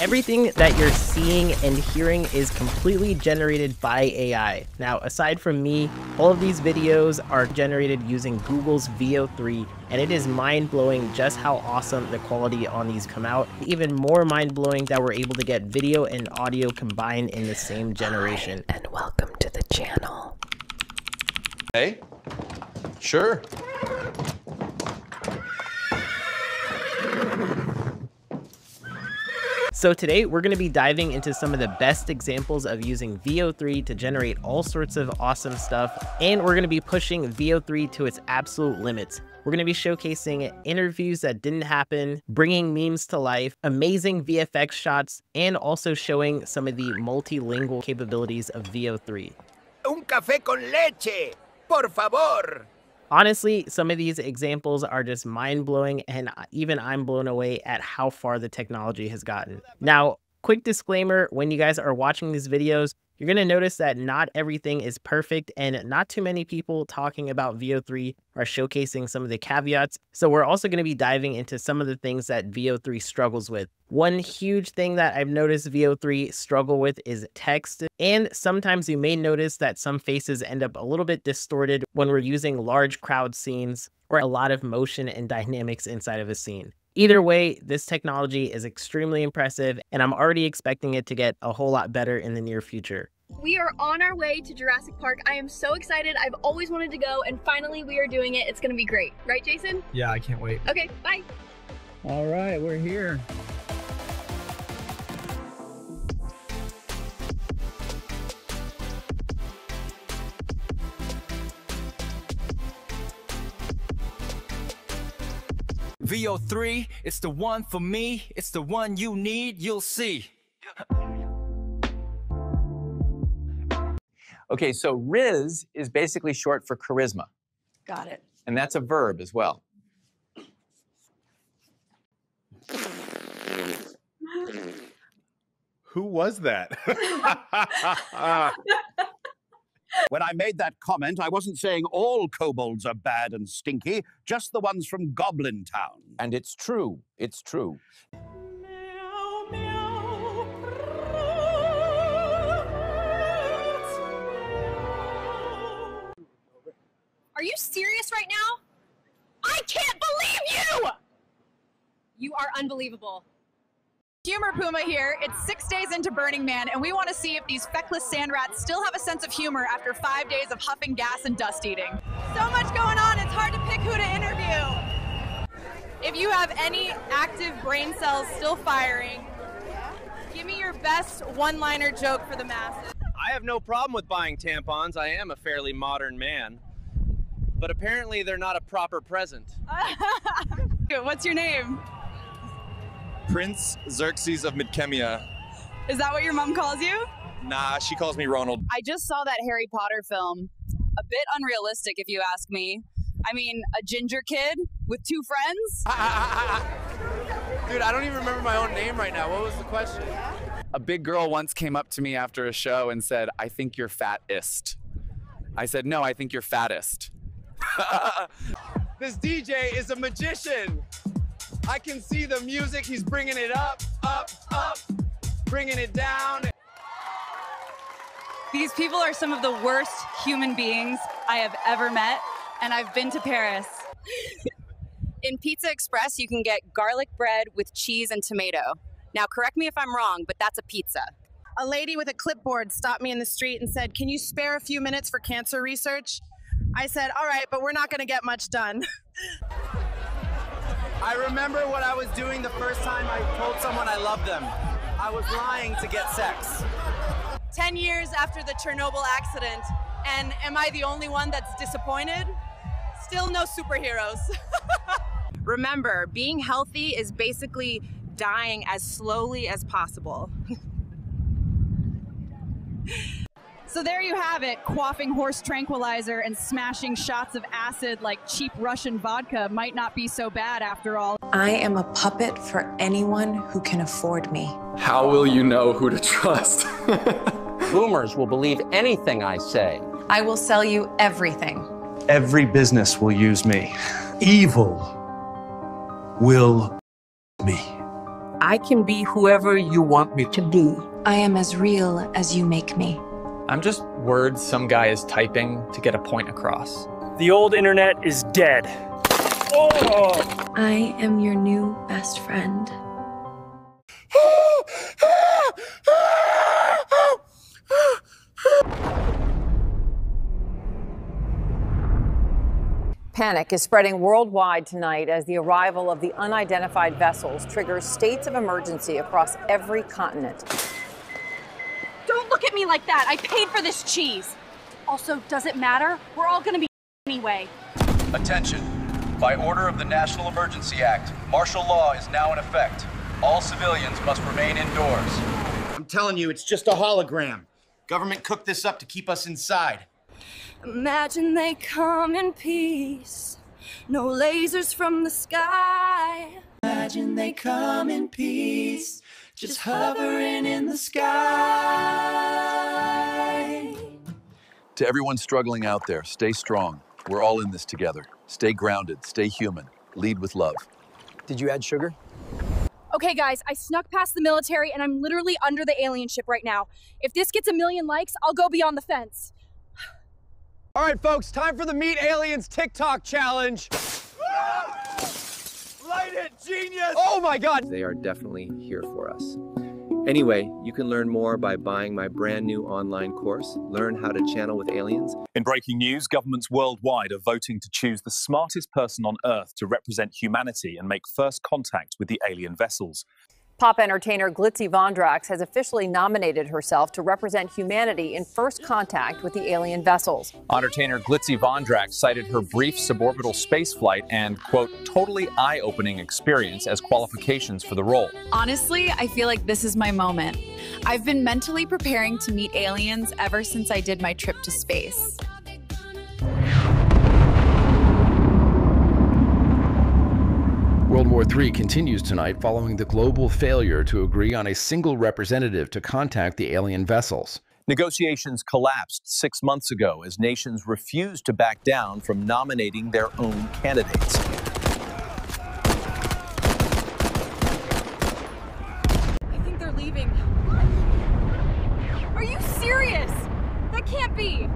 Everything that you're seeing and hearing is completely generated by AI. Now, aside from me, all of these videos are generated using Google's Veo 3, and it is mind-blowing just how awesome the quality on these come out. Even more mind-blowing that we're able to get video and audio combined in the same generation. Hi, and welcome to the channel. Hey, sure. So today we're going to be diving into some of the best examples of using Veo 3 to generate all sorts of awesome stuff, and we're going to be pushing Veo 3 to its absolute limits. We're going to be showcasing interviews that didn't happen, bringing memes to life, amazing VFX shots, and also showing some of the multilingual capabilities of Veo 3. Un café con leche, por favor. Honestly, some of these examples are just mind blowing, and even I'm blown away at how far the technology has gotten. Now, quick disclaimer when you guys are watching these videos, you're going to notice that not everything is perfect and not too many people talking about Veo 3 are showcasing some of the caveats. So we're also going to be diving into some of the things that Veo 3 struggles with. One huge thing that I've noticed Veo 3 struggle with is text. And sometimes you may notice that some faces end up a little bit distorted when we're using large crowd scenes or a lot of motion and dynamics inside of a scene. Either way, this technology is extremely impressive, and I'm already expecting it to get a whole lot better in the near future. We are on our way to Jurassic Park. I am so excited. I've always wanted to go, and finally we are doing it. It's gonna be great. Right, Jason? Yeah, I can't wait. Okay, bye. All right, we're here. Veo 3, it's the one for me, it's the one you need, you'll see. Okay, so Riz is basically short for charisma. Got it. And that's a verb as well. Who was that? When I made that comment, I wasn't saying all kobolds are bad and stinky, just the ones from Goblin Town. And it's true. It's true. Are you serious right now? I can't believe you! You are unbelievable. Humor Puma here. It's six days into Burning Man, and we want to see if these feckless sand rats still have a sense of humor after five days of huffing gas and dust eating. So much going on, it's hard to pick who to interview. If you have any active brain cells still firing, give me your best one liner joke for the masses. I have no problem with buying tampons. I am a fairly modern man. But apparently, they're not a proper present. What's your name? Prince Xerxes of Midkemia. Is that what your mom calls you? Nah, she calls me Ronald. I just saw that Harry Potter film. A bit unrealistic, if you ask me. I mean, a ginger kid with two friends? Dude, I don't even remember my own name right now. What was the question? A big girl once came up to me after a show and said, I think you're fattest. I said, No, I think you're fattest. this DJ is a magician. I can see the music. He's bringing it up, up, up, bringing it down. These people are some of the worst human beings I have ever met, and I've been to Paris. In Pizza Express, you can get garlic bread with cheese and tomato. Now, correct me if I'm wrong, but that's a pizza. A lady with a clipboard stopped me in the street and said, Can you spare a few minutes for cancer research? I said, All right, but we're not going to get much done. I remember what I was doing the first time I told someone I loved them. I was lying to get sex. 10 years after the Chernobyl accident, and am I the only one that's disappointed? Still no superheroes. Remember, being healthy is basically dying as slowly as possible. So there you have it. Quaffing horse tranquilizer and smashing shots of acid like cheap Russian vodka might not be so bad after all. I am a puppet for anyone who can afford me. How will you know who to trust? Boomers will believe anything I say. I will sell you everything. Every business will use me. Evil will me. I can be whoever you want me to be. I am as real as you make me. I'm just words some guy is typing to get a point across. The old internet is dead. Oh! I am your new best friend. Panic is spreading worldwide tonight as the arrival of the unidentified vessels triggers states of emergency across every continent. Don't look at me like that. I paid for this cheese. Also, does it matter? We're all gonna be anyway. Attention. By order of the National Emergency Act, martial law is now in effect. All civilians must remain indoors. I'm telling you, it's just a hologram. Government cooked this up to keep us inside. Imagine they come in peace. No lasers from the sky. Imagine they come in peace. Just hovering in the sky. To everyone struggling out there, stay strong. We're all in this together. Stay grounded, stay human, lead with love. Did you add sugar? Okay, guys, I snuck past the military and I'm literally under the alien ship right now. If this gets a million likes, I'll go beyond the fence. All right, folks, time for the Meet Aliens TikTok challenge. Light it, genius! Oh my god! They are definitely here for us. Anyway, you can learn more by buying my brand new online course, Learn How to Channel with Aliens. In breaking news, governments worldwide are voting to choose the smartest person on Earth to represent humanity and make first contact with the alien vessels. Pop entertainer Glitzy Vondrax has officially nominated herself to represent humanity in first contact with the alien vessels. Entertainer Glitzy Vondrax cited her brief suborbital spaceflight and, quote, totally eye opening experience as qualifications for the role. Honestly, I feel like this is my moment. I've been mentally preparing to meet aliens ever since I did my trip to space. World War III continues tonight following the global failure to agree on a single representative to contact the alien vessels. Negotiations collapsed six months ago as nations refused to back down from nominating their own candidates. I think they're leaving. Are you serious? That can't be.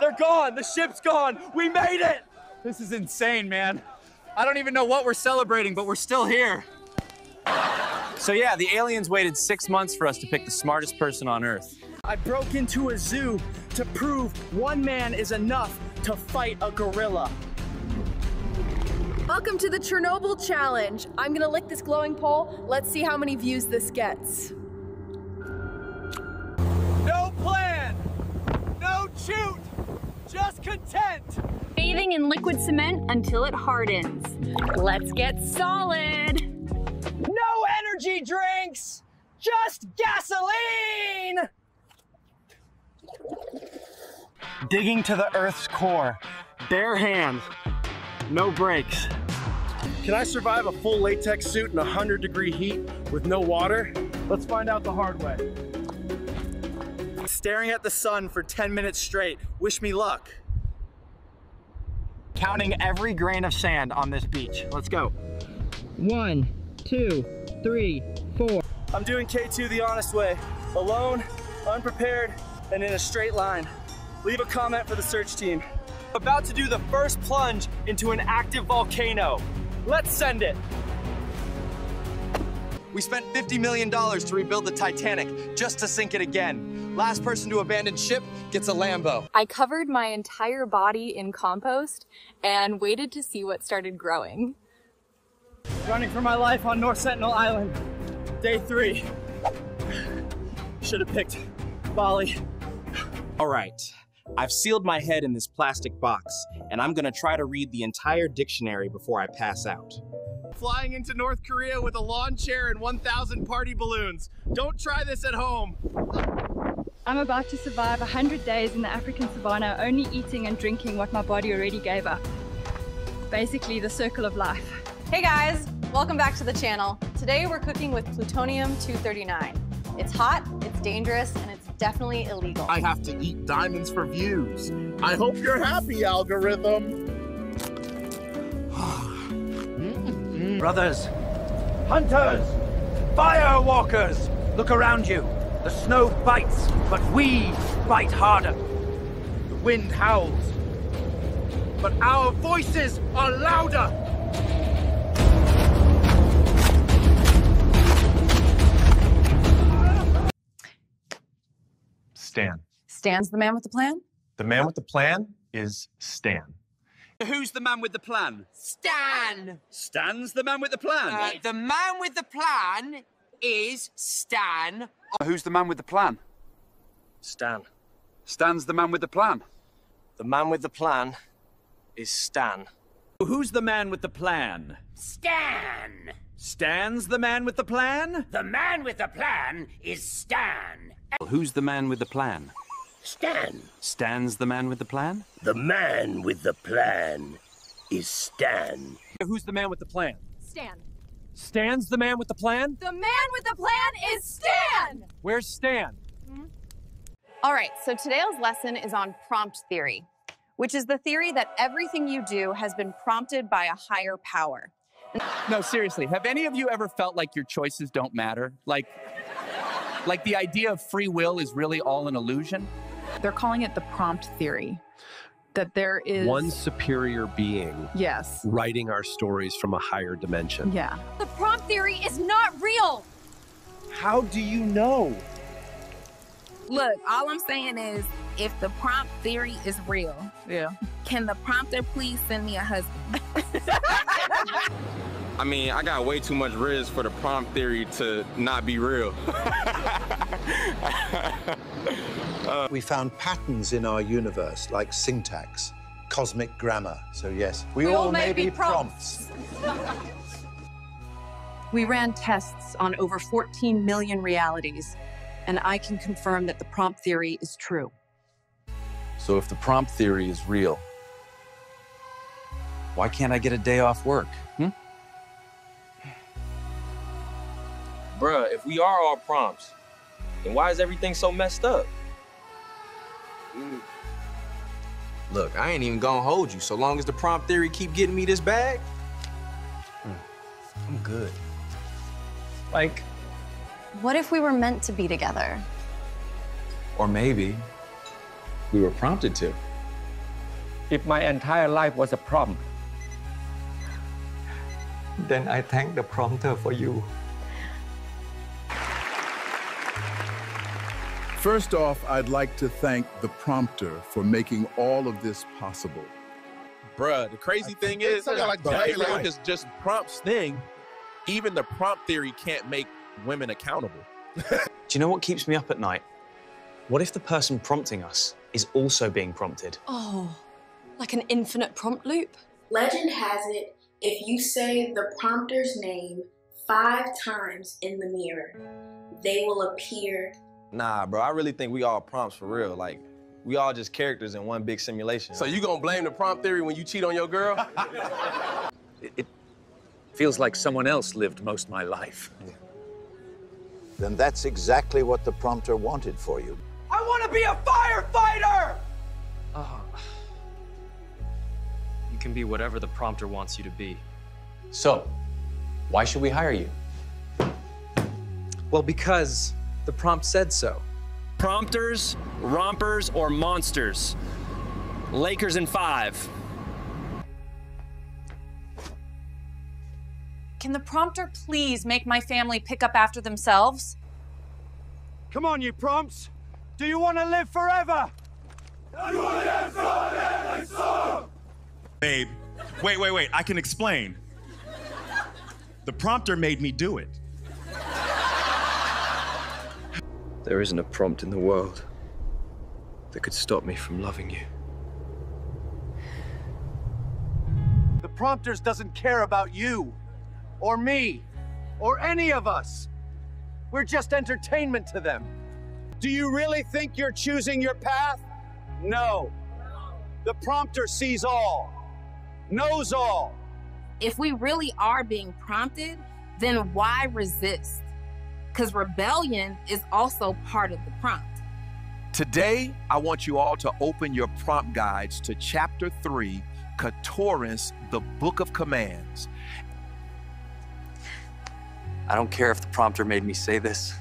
They're gone! The ship's gone! We made it! This is insane, man. I don't even know what we're celebrating, but we're still here. So yeah, the aliens waited six months for us to pick the smartest person on Earth. I broke into a zoo to prove one man is enough to fight a gorilla. Welcome to the Chernobyl challenge. I'm gonna lick this glowing pole. Let's see how many views this gets. No plan! No shoot! Just content! Bathing in liquid cement until it hardens. Let's get solid. No energy drinks! Just gasoline! Digging to the Earth's core. Bare hands. No brakes. Can I survive a full latex suit in 100 degree heat with no water? Let's find out the hard way. Staring at the sun for 10 minutes straight. Wish me luck. Counting every grain of sand on this beach. Let's go. One, two, three, four. I'm doing K2 the honest way. Alone, unprepared, and in a straight line. Leave a comment for the search team. About to do the first plunge into an active volcano. Let's send it. We spent $50 million to rebuild the Titanic just to sink it again. Last person to abandon ship gets a Lambo. I covered my entire body in compost and waited to see what started growing. Running for my life on North Sentinel Island. Day three. Should have picked Bali. All right. I've sealed my head in this plastic box, and I'm gonna try to read the entire dictionary before I pass out. Flying into North Korea with a lawn chair and 1,000 party balloons. Don't try this at home. I'm about to survive 100 days in the African savannah only eating and drinking what my body already gave up. Basically the circle of life. Hey guys, welcome back to the channel. Today we're cooking with plutonium-239. It's hot, it's dangerous, and it's definitely illegal. I have to eat diamonds for views. I hope you're happy, algorithm. Brothers, hunters, firewalkers, look around you. The snow bites, but we bite harder. The wind howls, but our voices are louder. Stan. Stan's the man with the plan? The man with the plan is Stan. Who's the man with the plan? Stan! Stan's the man with the plan. Uh, the man with the plan is Stan. Who's the man with the plan? Stan. Stan's the man with the plan. The man with the plan is Stan. Who's the man with the plan? Stan! Stan's the man with the plan? The man with the plan is Stan. Who's the man with the plan? Stan. Stan's the man with the plan? The man with the plan is Stan. Who's the man with the plan? Stan. Stan's the man with the plan? The man with the plan is Stan! Where's Stan? Hmm? All right, so today's lesson is on prompt theory, which is the theory that everything you do has been prompted by a higher power. No, seriously, have any of you ever felt like your choices don't matter? Like, like the idea of free will is really all an illusion? They're calling it the prompt theory. That there is One superior being Yes. writing our stories from a higher dimension. Yeah. The prompt theory is not real! How do you know? Look, all I'm saying is if the prompt theory is real, yeah. can the prompter please send me a husband? I mean, I got way too much riz for the prompt theory to not be real. we found patterns in our universe, like syntax, cosmic grammar. So, yes, we, all, may be prompts. We ran tests on over 14 million realities, and I can confirm that the prompt theory is true. So if the prompt theory is real, why can't I get a day off work? Hmm? Bruh, if we are all prompts, then why is everything so messed up? Look, I ain't even gonna hold you. So long as the prompt theory keep getting me this bag, hmm, I'm good. Like, What if we were meant to be together? or maybe we were prompted to. If my entire life was a prompt, Then I thank the prompter for you. First off, I'd like to thank the prompter for making all of this possible. Bruh, the crazy thing is, I like the that highlight. Is just prompts thing. Even the prompt theory can't make women accountable. Do you know what keeps me up at night? What if the person prompting us is also being prompted? Oh, like an infinite prompt loop? Legend has it if you say the prompter's name five times in the mirror, they will appear. Nah, bro, I really think we all prompts for real. Like, we all just characters in one big simulation. So you gonna blame the prompt theory when you cheat on your girl? It feels like someone else lived most of my life. Then that's exactly what the prompter wanted for you. I want to be a firefighter! Oh. You can be whatever the prompter wants you to be. So, why should we hire you? Well, because the prompt said so. Prompters, rompers, or monsters? Lakers in five. Can the prompter please make my family pick up after themselves? Come on, you prompts. Do you want to live forever? Babe, wait, wait, wait. I can explain. The prompter made me do it. There isn't a prompt in the world that could stop me from loving you. The prompters doesn't care about you, or me, or any of us. We're just entertainment to them. Do you really think you're choosing your path? No. The prompter sees all, knows all. If we really are being prompted, then why resist? Because rebellion is also part of the prompt. Today, I want you all to open your prompt guides to chapter 3, Katoris, the Book of Commands. I don't care if the prompter made me say this.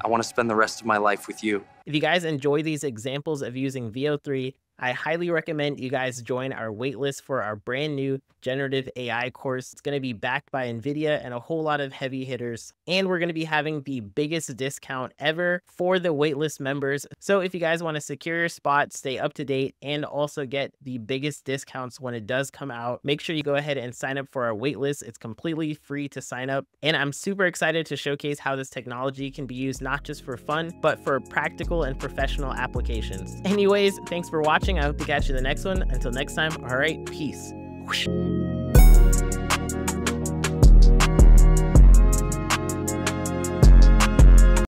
I want to spend the rest of my life with you. If you guys enjoy these examples of using Veo 3, I highly recommend you guys join our waitlist for our brand new generative AI course. It's going to be backed by NVIDIA and a whole lot of heavy hitters. And we're going to be having the biggest discount ever for the waitlist members. So if you guys want to secure your spot, stay up to date, and also get the biggest discounts when it does come out, make sure you go ahead and sign up for our waitlist. It's completely free to sign up. And I'm super excited to showcase how this technology can be used not just for fun, but for practical and professional applications. Anyways, thanks for watching watching. I hope to catch you in the next one. Until next time, all right, peace.